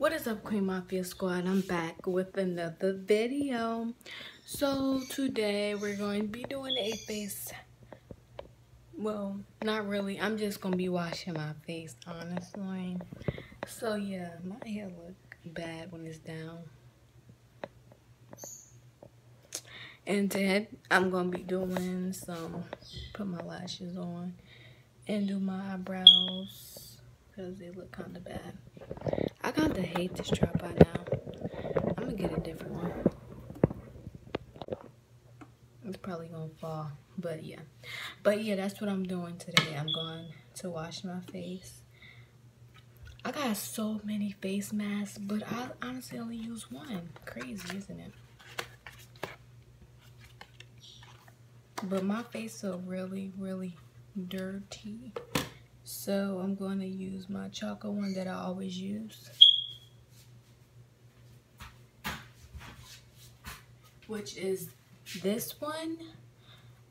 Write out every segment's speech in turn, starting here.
What is up, Queen Mafia Squad? I'm back with another video. So today we're going to be doing a face. Well, not really. I'm just going to be washing my face, honestly. So yeah, my hair look bad when it's down. And then I'm going to be doing some, put my lashes on and do my eyebrows because they look kind of bad. I kind of hate this trap by now. I'm gonna get a different one. It's probably gonna fall, but yeah. But yeah, that's what I'm doing today. I'm going to wash my face. I got so many face masks, but I honestly only use one. Crazy, isn't it? But my face is really, really dirty. So I'm going to use my chocolate one that I always use. Which is this one.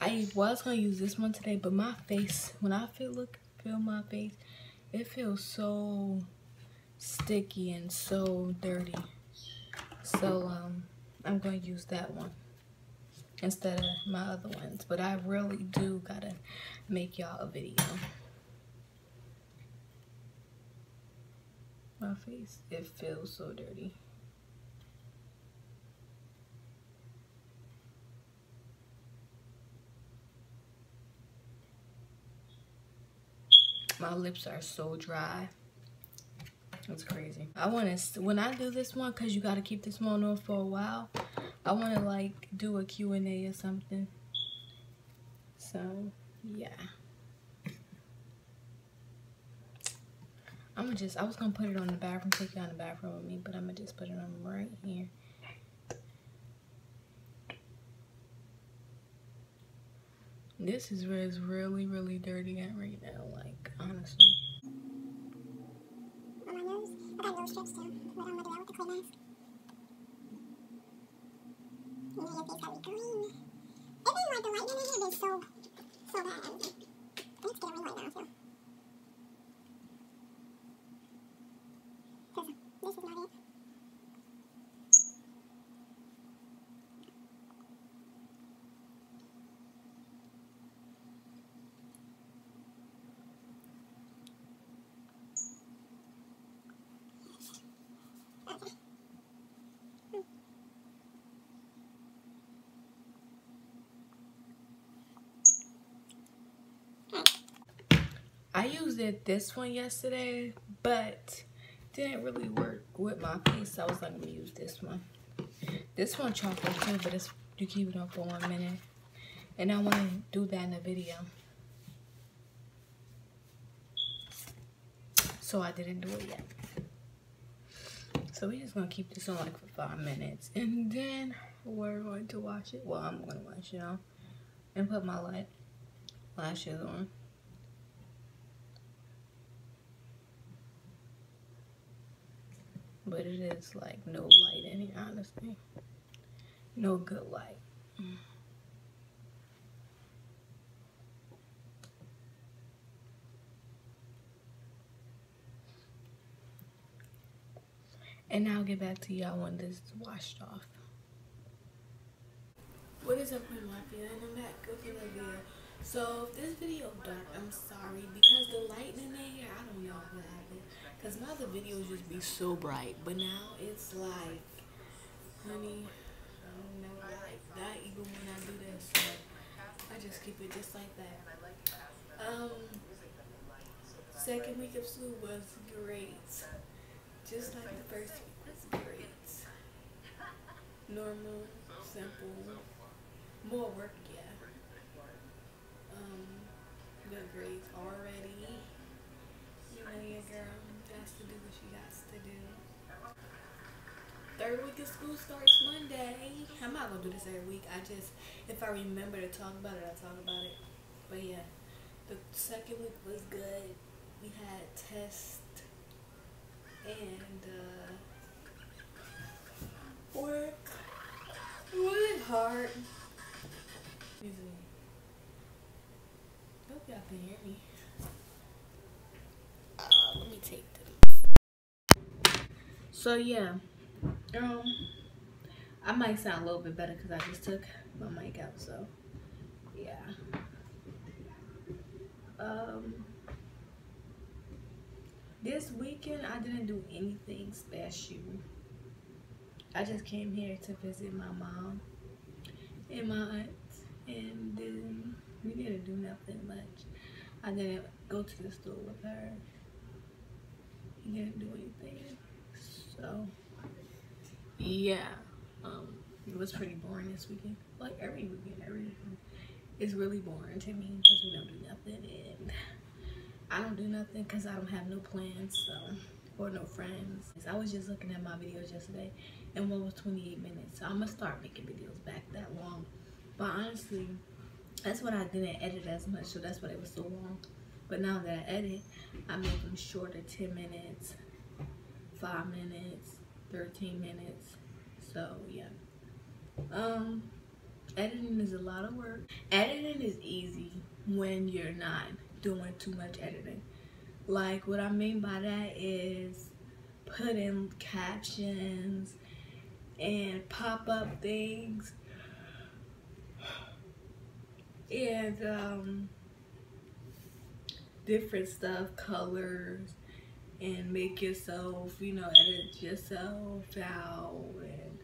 I was going to use this one today, but my face, when I feel look feel my face, it feels so sticky and so dirty. So um, I'm going to use that one instead of my other ones. But I really do got to make y'all a video. My face. It feels so dirty. My lips are so dry. It's crazy. I want to, when I do this one, because you got to keep this one on for a while, I want to like do a Q&A or something. So, yeah. I'm gonna just, I was gonna put it on the bathroom, take you on the bathroom with me, but I'm gonna just put it on right here. This is where it's really, really dirty at right now, like, honestly. On my nose, I got nose strips too, but I'm gonna do that with the clay mask. And your face got green. It ain't like the lighting in here is so, so bad. Getting me right now, too. I used it this one yesterday, but didn't really work with my face. So I was like, I'm gonna use this one. This one chocolate too, but it's you keep it on for one minute. And I want to do that in a video. So I didn't do it yet. So we're just gonna keep this on like for five minutes. And then we're going to wash it. Well, I'm gonna wash it off and put my light lashes on. But it is like no light in it, honestly. No good light. And now I'll get back to y'all when this is washed off. What is up with my feeling? I'm back with another video. So if this video dark, I'm sorry because the lighting in here, I don't know what happened. Cause my other videos just be so bright, but now it's like, honey, I don't know, like not even when I do this. So I just keep it just like that. Um, second week of school was great, just like the first week was great. Normal, simple, more work, yeah. Um, good grades already. You know girl Third week of school starts Monday. I'm not gonna do this every week. I just, if I remember to talk about it, I'll talk about it. But yeah, the second week was good. We had tests and uh, work. It wasn't hard. Excuse me. Hope y'all can hear me. Uh, let me take so yeah. Um i might sound a little bit better because i just took my mic out so yeah. Um this weekend i didn't do anything special. I just came here to visit my mom and my aunt and then we didn't do nothing much. I didn't go to the store with her. He didn't do anything so yeah. um it was pretty boring this weekend. Like every weekend every weekend it's really boring to me because we don't do nothing and i don't do nothing because i don't have no plans so or no friends. I was just looking at my videos yesterday and one was 28 minutes so i'm gonna start making videos back that long. But honestly that's what i didn't edit as much so that's why it was so long. But now that i edit i make them shorter 10 minutes 5 minutes 13 minutes. So yeah. Um editing is a lot of work. Editing is easy when you're not doing too much editing. Like what i mean by that is putting captions and pop up things and um different stuff colors and make yourself, you know, edit yourself out and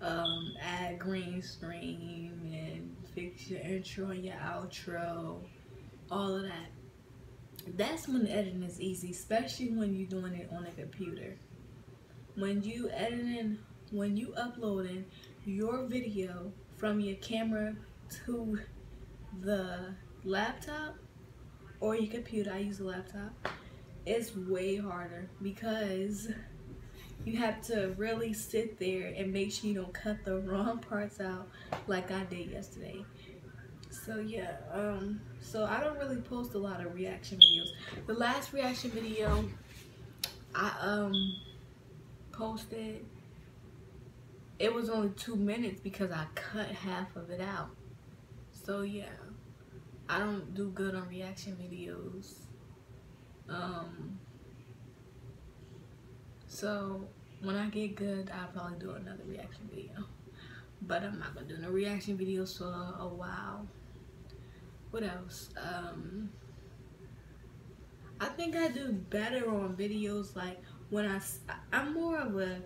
um, add green screen and fix your intro and your outro, all of that. That's when editing is easy, especially when you're doing it on a computer. When you editing, when you uploading your video from your camera to the laptop or your computer, I use a laptop, it's way harder because you have to really sit there and make sure you don't cut the wrong parts out like I did yesterday. So yeah, um, so I don't really post a lot of reaction videos. The last reaction video I um posted, it was only two minutes because I cut half of it out. So yeah, I don't do good on reaction videos. Um, so when I get good, I'll probably do another reaction video. But I'm not gonna do no reaction videos for a while. What else? Um, I think I do better on videos like when I, I'm more of a,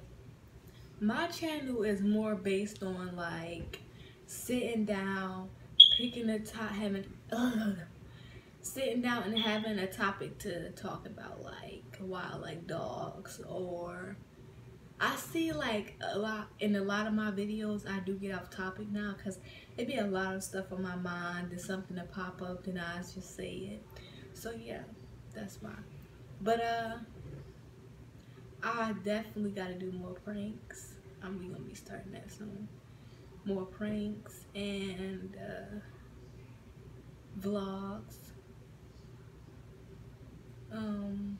my channel is more based on like sitting down, picking a top, having, uh, sitting down and having a topic to talk about like wild like dogs or I see like a lot in a lot of my videos I do get off topic now because it be a lot of stuff on my mind there's something to pop up and I just say it. So yeah that's why but uh I definitely got to do more pranks. I'm gonna be starting that soon. More pranks and uh vlogs um,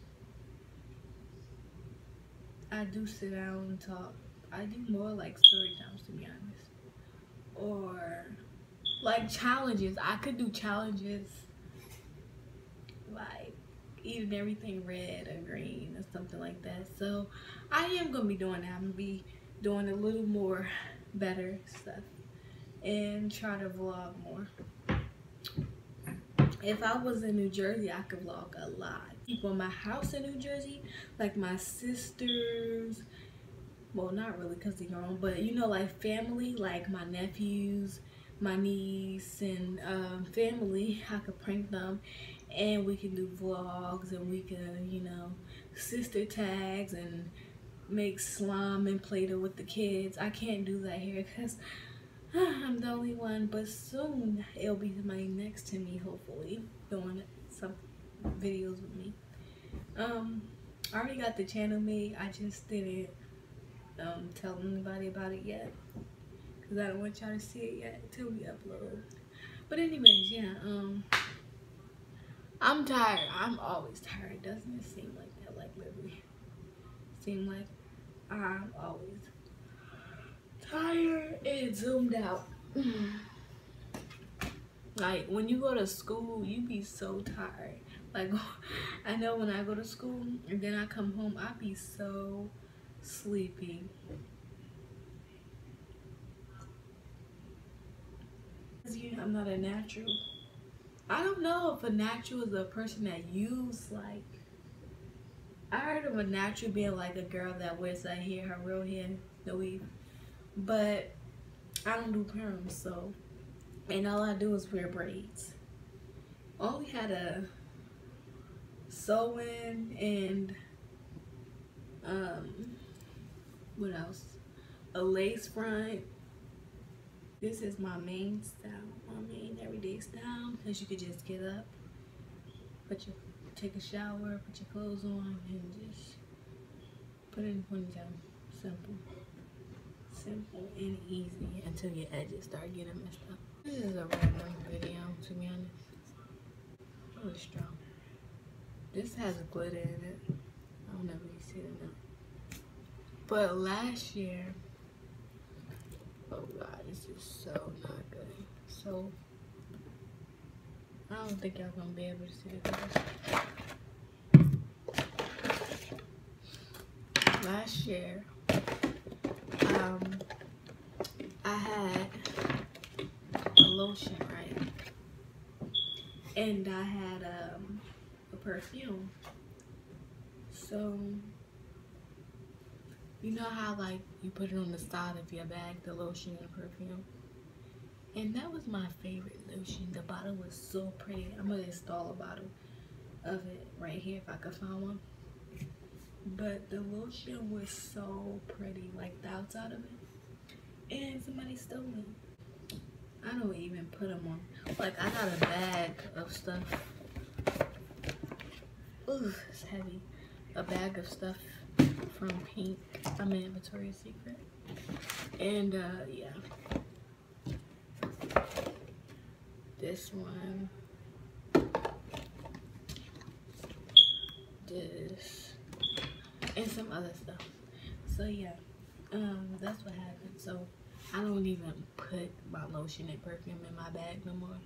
I do sit down and talk. I do more like story times to be honest. Or like challenges. I could do challenges like eating everything red or green or something like that. So I am gonna be doing that. I'm gonna be doing a little more better stuff and try to vlog more. If I was in New Jersey, I could vlog a lot people in my house in New Jersey, like my sisters, well, not really because they're grown, but you know, like family, like my nephews, my niece, and um, family, I could prank them and we can do vlogs and we can, you know, sister tags and make slime and Play-Doh with the kids. I can't do that here because I'm the only one, but soon it'll be somebody next to me, hopefully, doing some videos with me. Um, I already got the channel made. I just didn't um, tell anybody about it yet. Because I don't want y'all to see it yet until we upload. But anyways, yeah. Um, I'm tired. I'm always tired. Doesn't it seem like that? Like literally. Seem like I'm always tired and zoomed out. like when you go to school, you be so tired. Like, I know when I go to school and then I come home, I be so sleepy. I'm not a natural. I don't know if a natural is a person that use like. I heard of a natural being like a girl that wears her hair, her real hair, the weave. But I don't do perms, so and all I do is wear braids. Only had a sew-in and um what else? A lace front. This is my main style, my main everyday style because you could just get up, put your take a shower, put your clothes on, and just put it in ponytail. Simple. Simple and easy until your edges start getting messed up. This is a random video, to be honest. Really strong. This has glitter in it. I don't know if you see it not. But last year, oh god, this is so not good. So, I don't think y'all gonna be able to see it. Last year, um, I had a lotion, right? And I had um, a perfume. So, you know how like you put it on the side of your bag, the lotion and perfume? And that was my favorite lotion. The bottle was so pretty. I'm gonna install a bottle of it right here if I could find one. But the lotion was so pretty, like the outside of it. And somebody stole it. I don't even put them on. Like I got a bag of stuff. Ooh, it's heavy. A bag of stuff from Pink. I'm in Victoria's Secret. And uh, yeah. This one. This. And some other stuff. So yeah. Um, that's what happened. So I don't even put my lotion and perfume in my bag no more.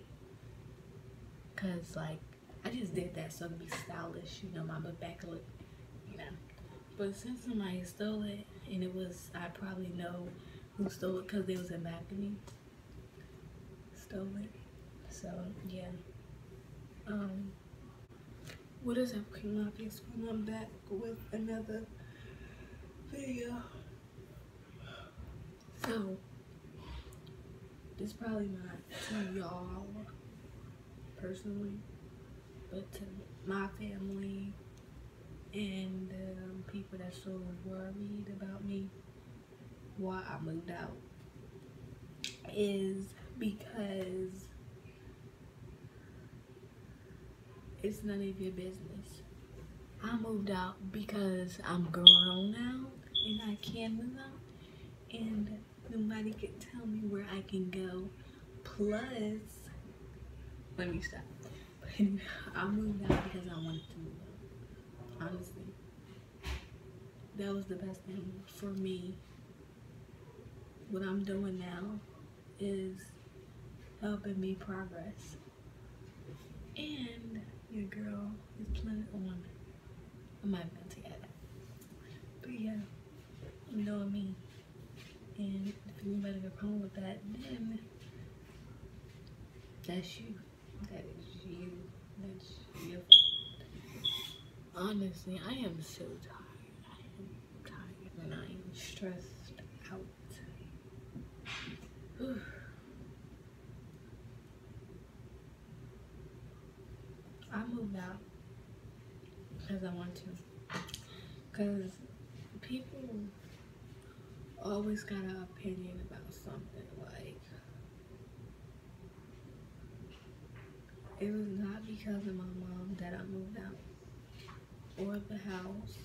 Cause like I just did that so to be stylish, you know, my back look, you know. But since somebody stole it, and it was, I probably know who stole it because they was in back of me. Stole it. So, yeah. Um, what is up, King Marcus? When I'm back with another video. So, this probably not to y'all personally, but to my family, and um, people that's so worried about me why I moved out is because it's none of your business. I moved out because I'm grown now and I can move out and nobody can tell me where I can go. Plus, let me stop. I moved out because I wanted to move honestly. That was the best thing for me. What I'm doing now is helping me progress. And your girl is planning on, I might not say that. But yeah, you know me. And if anybody got a problem with that, then that's you. That is you. That's your fault. Honestly, I am so tired. I am tired and I am stressed out. I moved out because I want to. Because people always got an opinion about something. Like, it was not because of my mom that I moved out or the house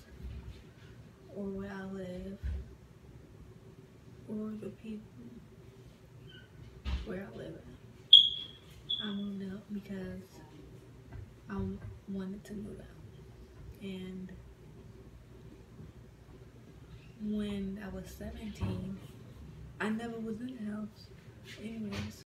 or where I live or the people where I live I moved out because I wanted to move out. And when I was 17, I never was in the house. Anyways,